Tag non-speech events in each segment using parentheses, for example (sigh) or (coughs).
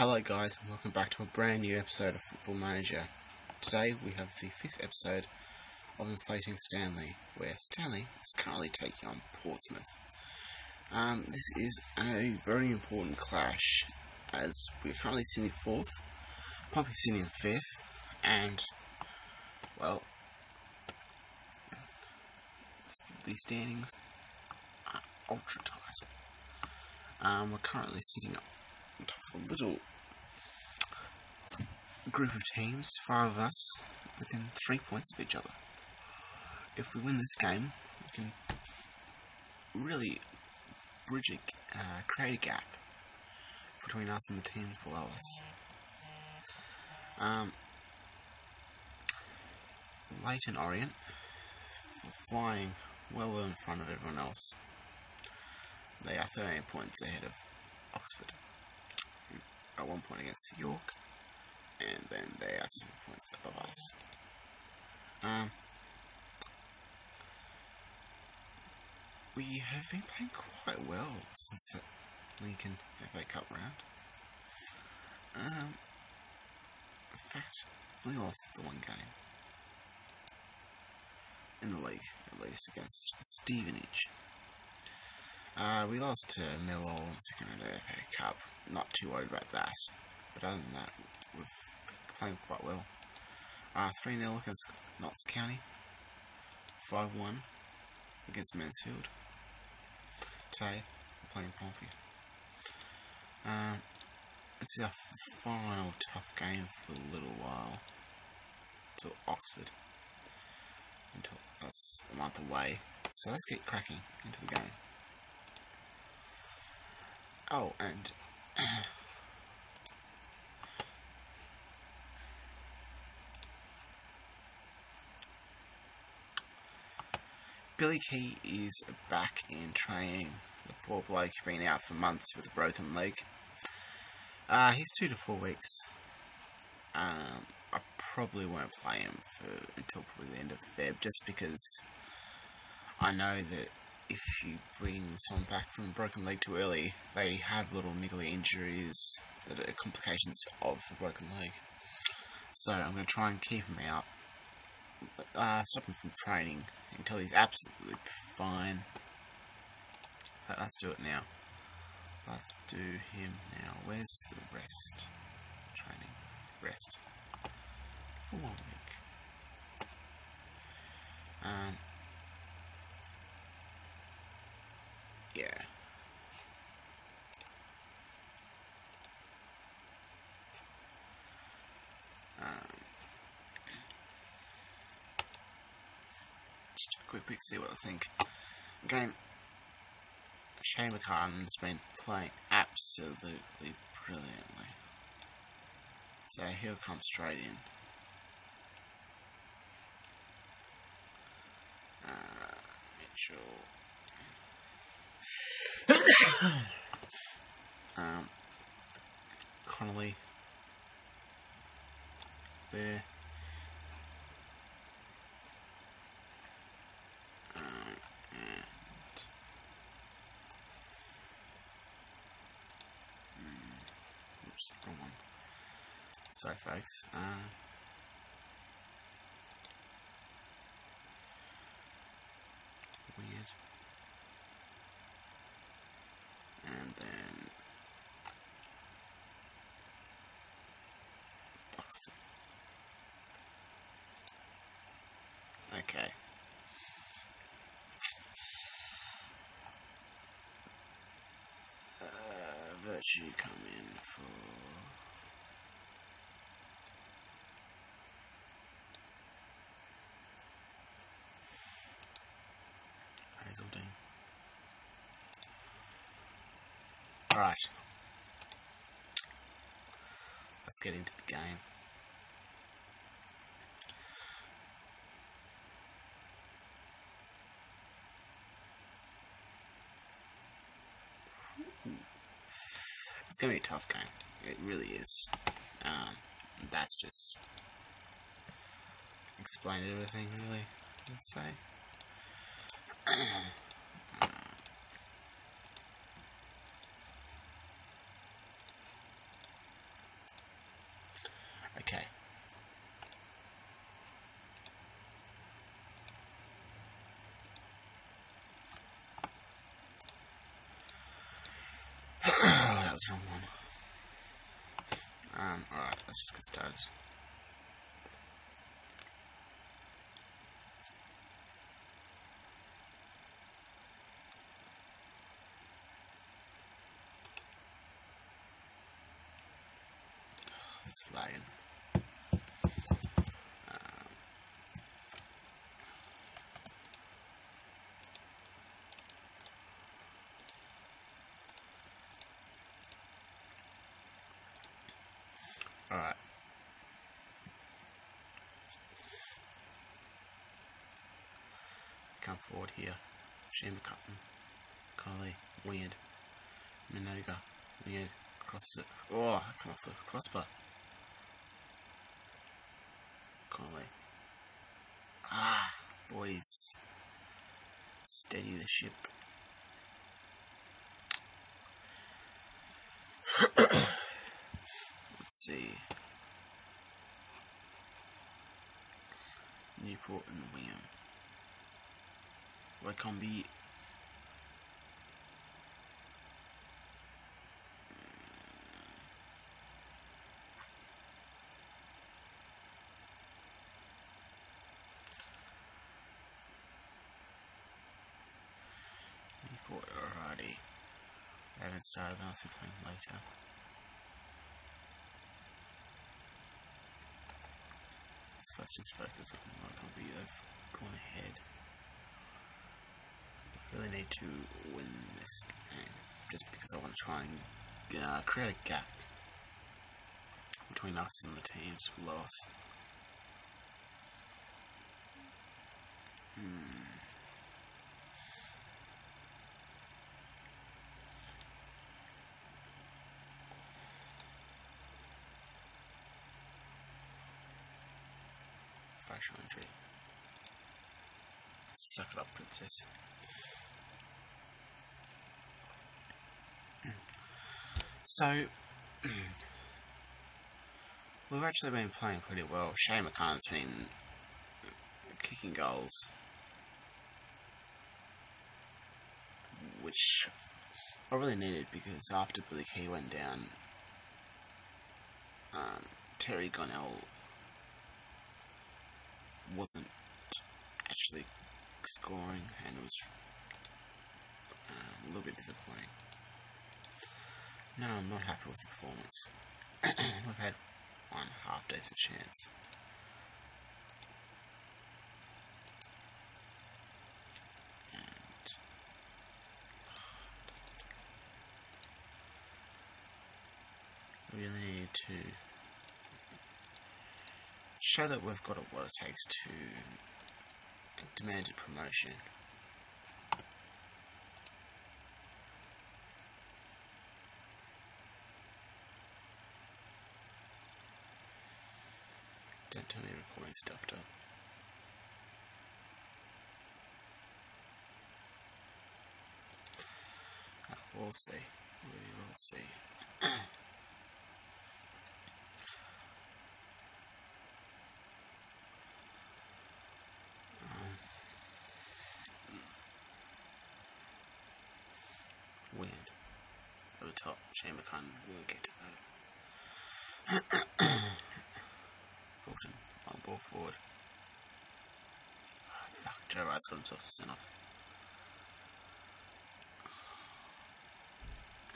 Hello guys and welcome back to a brand new episode of Football Manager. Today we have the fifth episode of Inflating Stanley, where Stanley is currently taking on Portsmouth. Um, this is a very important clash as we're currently sitting fourth, Pompey sitting in fifth, and well, the standings are ultra tight. Um, we're currently sitting on top of a little group of teams, five of us, within three points of each other. If we win this game, we can really bridge a, uh, create a gap between us and the teams below us. Um, Leyton Orient flying well in front of everyone else. They are 13 points ahead of Oxford at one point against York, and then they are some points above us. Um, we have been playing quite well since the Lincoln FA Cup round. Um, in fact, we lost the one game in the league, at least against Stevenage. Uh, we lost to Millwall in second round of the FA Cup. Not too worried about that. But other than that, we've played quite well. Uh, 3 0 against Notts County. 5 1 against Mansfield. Today, we're playing Pompey. Uh, this is our final tough game for a little while. Until Oxford. Until that's a month away. So let's get cracking into the game. Oh, and (clears throat) Billy Kee is back in training. The poor bloke been out for months with a broken leg. Uh, he's two to four weeks. Um, I probably won't play him for until probably the end of Feb, just because I know that if you bring someone back from a broken leg too early, they have little niggly injuries that are complications of the broken leg. So I'm going to try and keep him out, uh, stop him from training until he's absolutely fine. Let's do it now. Let's do him now. Where's the rest? Training. Rest. For one week. Um, Yeah. Quick, quick see what I think. Game. Shane McCartan has been playing absolutely brilliantly. So he'll come straight in. Uh, Mitchell. (coughs) um, Connolly there. Sorry, folks. Uh, weird. and then Buxton. Okay. Uh, Virtue come in for. Alright. Let's get into the game. gonna be a tough game. It really is. Um, that's just explained everything really. Let's say. (clears throat) okay. Lagging. Um, Alright. Come forward here. Shane McCartan. Connolly. Weird. Mingoia. Weird. Cross it. Oh, I come off the crossbar. Connolly. Ah, boys. Steady the ship. (clears throat) Let's see. Newport and William. Wycombe. Newport, alrighty. I haven't started, I'll be playing later. So let's just focus on Wycombe. They've gone ahead. Really need to win this game just because I want to try and uh, create a gap between us and the teams below us. Hmm. Facial injury. Suck it up, princess. (clears throat) So, (clears throat) we've actually been playing pretty well. Shane McCann's been kicking goals, which I really needed because after Billy Kee went down, um, Terry Gornell wasn't actually scoring, and it was uh, a little bit disappointing. No, I'm not happy with the performance. (clears throat) We've had one half decent chance. We really need to show that we've got what it takes to demand a promotion. Don't tell me recording stuffed up. Uh, We'll see. We will see. (clears throat) the top. Shane McCann will get to that. (coughs) Fulton, long ball forward. Ah, fuck, Joe Wright's got himself sent off.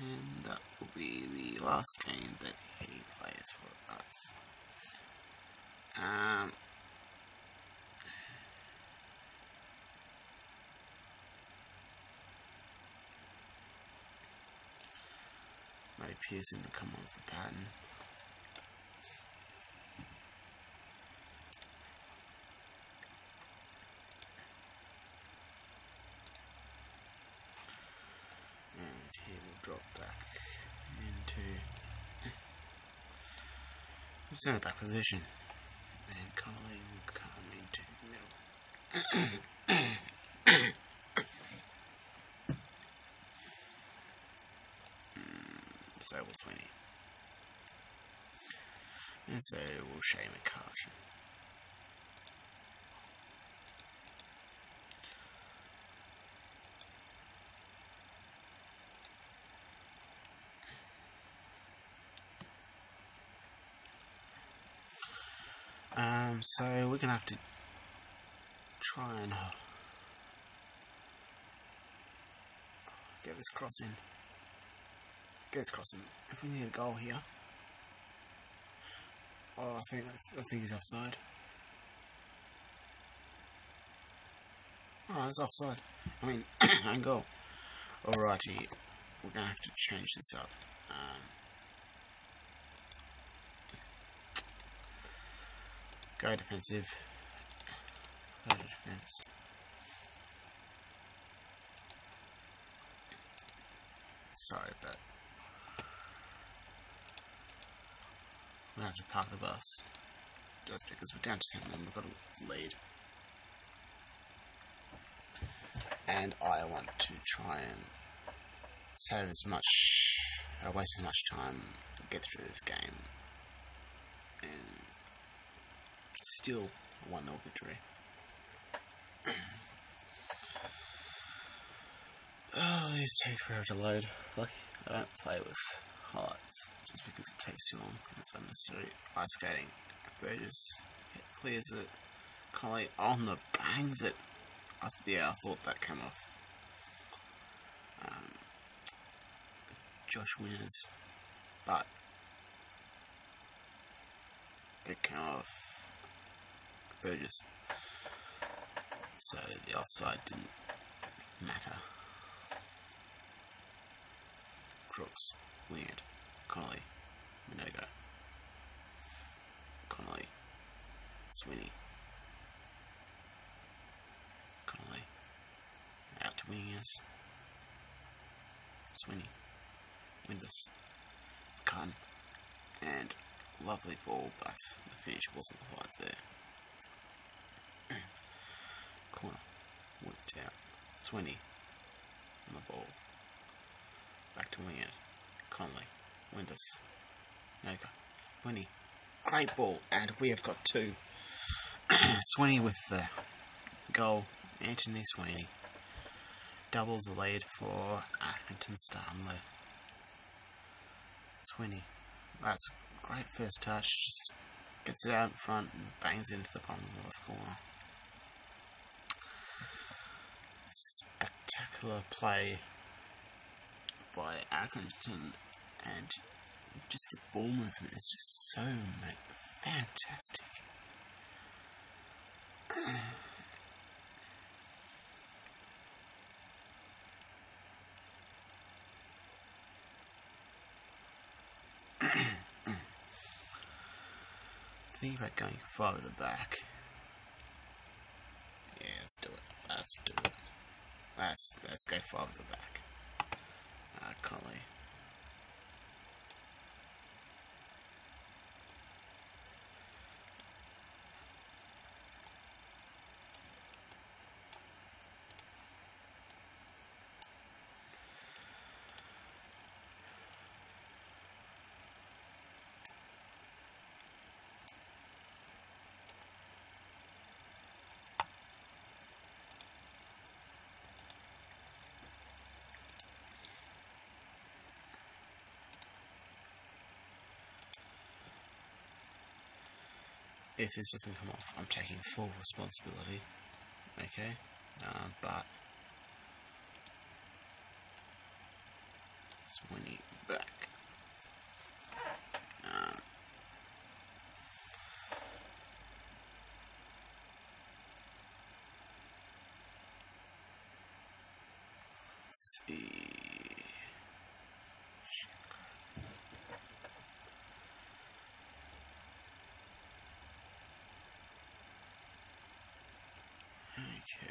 And that will be the last game that he plays for us. Um, maybe Pearson to come on for Patton. and he will drop back into the centre back position. And Connolly will come into the middle. And so we'll show him a card. Um, so we're gonna have to try and get this cross in. Get this cross in. If we need a goal here. Oh, I think I think he's offside. Oh, it's offside. I mean, (coughs) and goal. Alrighty, we're gonna have to change this up. Um, Go defensive. Go to defense. Sorry, but we have to park the bus just because we're down to 10 and we've got a lead. And I want to try and save as much, or waste as much time, to get through this game, and still a 1 0 victory. (clears throat) oh, these take forever to load. Lucky I don't play with highlights just because it takes too long and it's unnecessary. Ice skating. Burgess clears it. Collie on the bangs it. I th- yeah, I thought that came off. Um, Josh Windass, but it came off Burgess. So the offside didn't matter. Crooks, Weird, Connolly, Mingoia, Connolly, Sweeney, Connolly, out to wingers, Sweeney, Windass, Khan, and lovely ball, but the finish wasn't quite there. Corner. Whipped out. Sweeney. On the ball. Back to wing it. Conley. Windass. Noga. Sweeney. Great ball. And we have got two. (clears throat) Sweeney with the goal. Anthony Sweeney. Doubles the lead for Accrington Stanley. Sweeney. That's great first touch. Just gets it out in front and bangs into the bottom left corner. Spectacular play by Accrington and just the ball movement is just so fantastic. (coughs) Think about going farther back. Yeah, let's do it. Let's do it. Let's let's go farther back. Uh, Collie. If this doesn't come off, I'm taking full responsibility. Okay, uh, but swinging back. Um, see. Okay.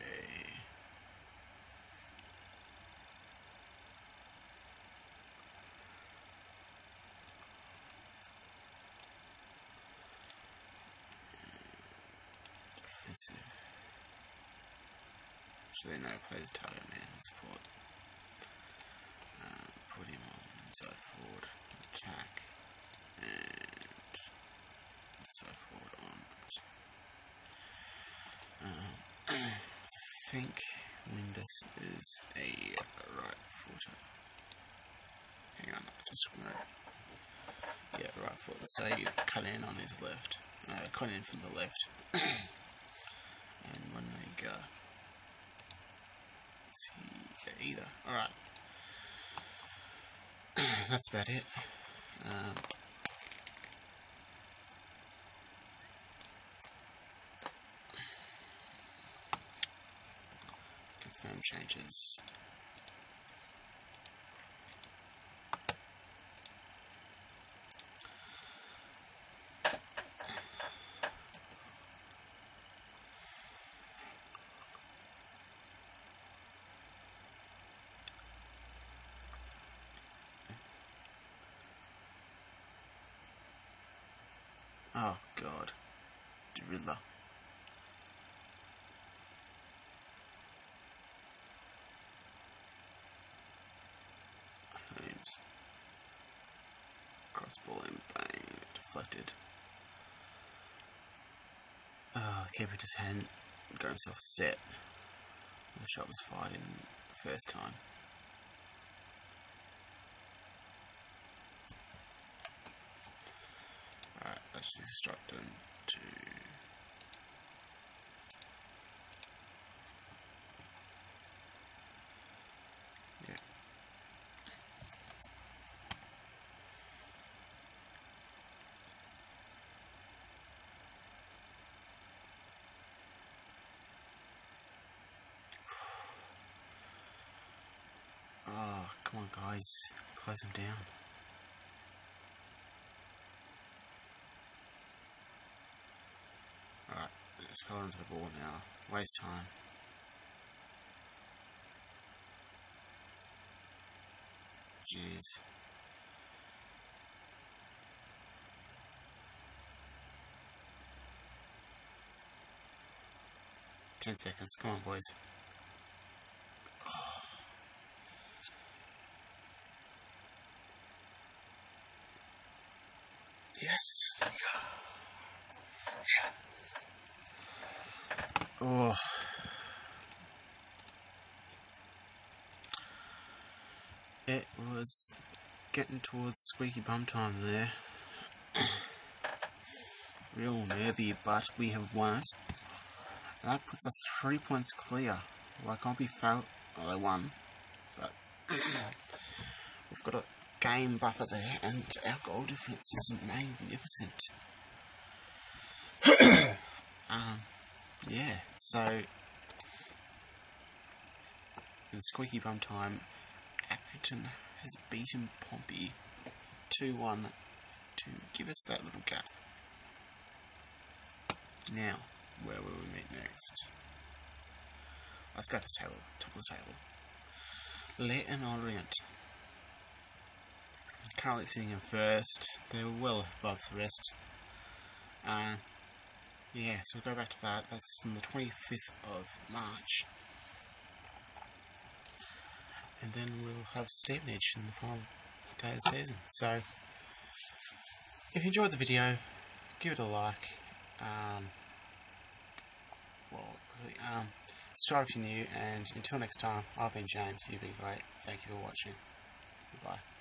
Defensive. Actually, no, play the target man. Let's put, um, put him on inside forward, attack, and inside forward on. Um, think Windass is a right footer. Hang on, I just want to. Yeah, right foot. So you cut in on his left. Uh, cut in from the left. (clears throat) and when they go. Is he either? Alright. (clears throat) That's about it. Um, changes. Oh god. Driller. Crossball and bang. Deflected. Uh, the keeper just hadn't got himself set. The shot was fired in the first time. Alright, let's instruct them to yeah. Oh, come on guys, close them down. Alright, let's hold on to the ball now. Waste time. Jeez. Ten seconds. Come on, boys. Yes. Oh. It was getting towards squeaky bum time there. (clears throat) Real nervy, but we have won it. And that puts us three points clear. I can't be foul. Well, won, but (clears throat) we've got a game buffer there, and our goal difference is magnificent. (clears throat) um, yeah, so in squeaky bum time, Accrington has beaten Pompey 2 1 to give us that little gap. Now, where will we meet next? Let's go to the table, top of the table. Leyton Orient. Currently sitting in first. They're well above the rest. Uh, yeah, so we'll go back to that. That's on the 25th of March. And then we'll have Stevenage in the final day of the season. So, if you enjoyed the video, give it a like. Um, well, really, um, subscribe if you're new, and until next time, I've been James. You've been great. Thank you for watching. Goodbye.